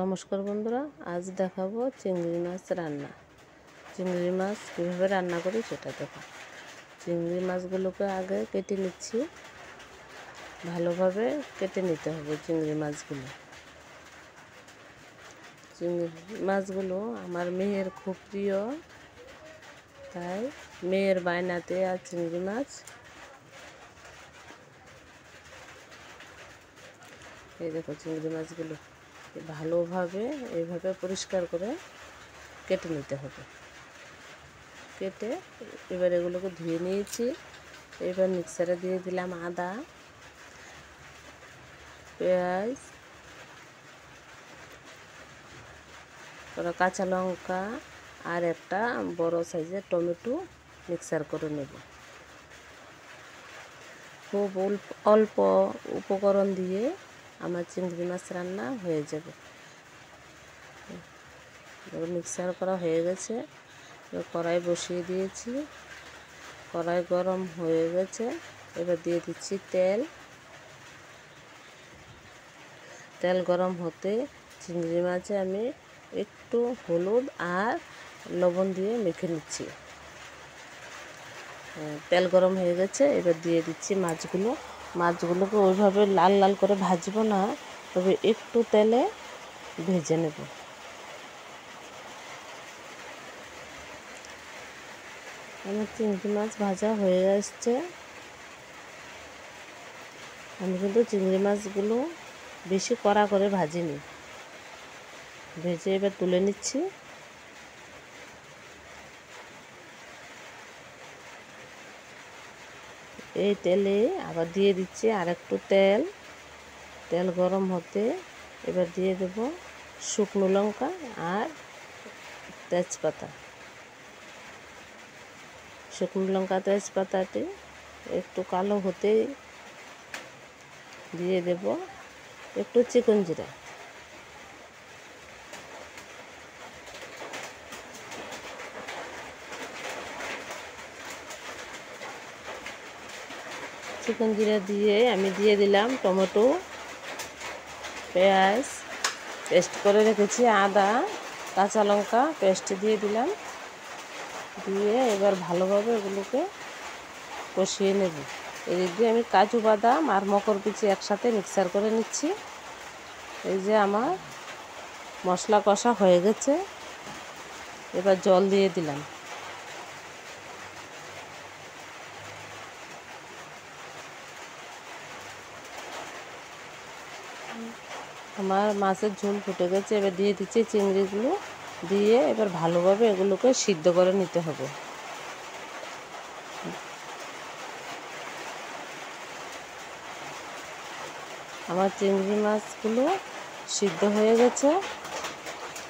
নমস্কার বন্ধুরা, আজ দেখাবো চিংড়ি মাছ রান্না। চিংড়ি মাছ কীভাবে রান্না করি সেটা দেখো। চিংড়ি মাছগুলোকে আগে কেটে নিচ্ছি। ভালোভাবে কেটে নিতে হবে চিংড়ি মাছগুলো। চিংড়ি মাছগুলো আমার মেয়ের খুব প্রিয়, তাই মেয়ের বায়নাতে আর চিংড়ি মাছ। এই দেখো চিংড়ি মাছগুলো। ভালোভাবে এইভাবে পরিষ্কার করে কেটে নিতে হবে। কেটে এবার এগুলোকে ধুয়ে নিয়েছি। এবার মিক্সারে দিয়ে দিলাম আদা, পেঁয়াজ কাঁচা লঙ্কা আর একটা বড় সাইজের টমেটো মিক্সার করে নেব। খুব অল্প উপকরণ দিয়ে আমার চিংড়ি মাছ রান্না হয়ে যাবে। মিক্সার করা হয়ে গেছে। কড়াই বসিয়ে দিয়েছি। কড়াই গরম হয়ে গেছে। এবার দিয়ে দিচ্ছি তেল। তেল গরম হতে চিংড়ি মাছে আমি একটু হলুদ আর লবণ দিয়ে মেখে নিচ্ছি। তেল গরম হয়ে গেছে। এবার দিয়ে দিচ্ছি মাছগুলো। মাছগুলোকে ওইভাবে লাল লাল করে ভাজবো না, তবে একটু তেলে ভেজে নেব। আমার চিংড়ি মাছ ভাজা হয়ে আসছে। আমি কিন্তু চিংড়ি মাছগুলো বেশি কড়া করে ভাজিনি। ভেজে এবার তুলে নিচ্ছি। এই তেলে আবার দিয়ে দিচ্ছি আর একটু তেল। তেল গরম হতে এবার দিয়ে দেব শুকনো লঙ্কা আর তেজপাতা। শুকনো লঙ্কা, তেজপাতাটি একটু কালো হতেই দিয়ে দেব একটু চিকন জিরা। চিকেন জিরা দিয়ে আমি দিয়ে দিলাম টমেটো, পেঁয়াজ, পেস্ট করে রেখেছি আদা, কাঁচা লঙ্কা, পেস্ট দিয়ে দিলাম। দিয়ে এবার ভালোভাবে এগুলোকে কষিয়ে নেব। এদিক দিয়ে আমি কাজু বাদাম আর মকর পিচি একসাথে মিক্সার করে নিচ্ছি। এই যে আমার মশলা কষা হয়ে গেছে। এবার জল দিয়ে দিলাম। আমার মাছের ঝোল ফুটে গেছে, এবার দিয়ে দিচ্ছি চিংড়িগুলো। দিয়ে এবার ভালোভাবে এগুলোকে সিদ্ধ করে নিতে হবে। আমার চিংড়ি মাছগুলো সিদ্ধ হয়ে গেছে।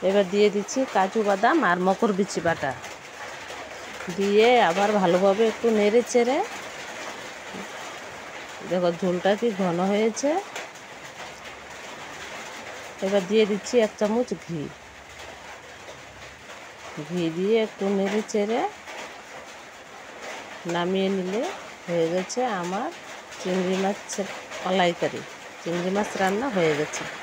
এবার দিয়ে দিচ্ছি কাজু বাদাম আর মকর বিচি বাটা। দিয়ে আবার ভালোভাবে একটু নেড়ে চেড়ে, দেখো ঝোলটা কি ঘন হয়েছে। এবার দিয়ে দিচ্ছি এক চামচ ঘি। ঘি দিয়ে একটু নেড়ে চেড়ে নামিয়ে নিলে হয়ে গেছে আমার চিংড়ি মাছের মালাইকারি চিংড়ি মাছ রান্না হয়ে গেছে।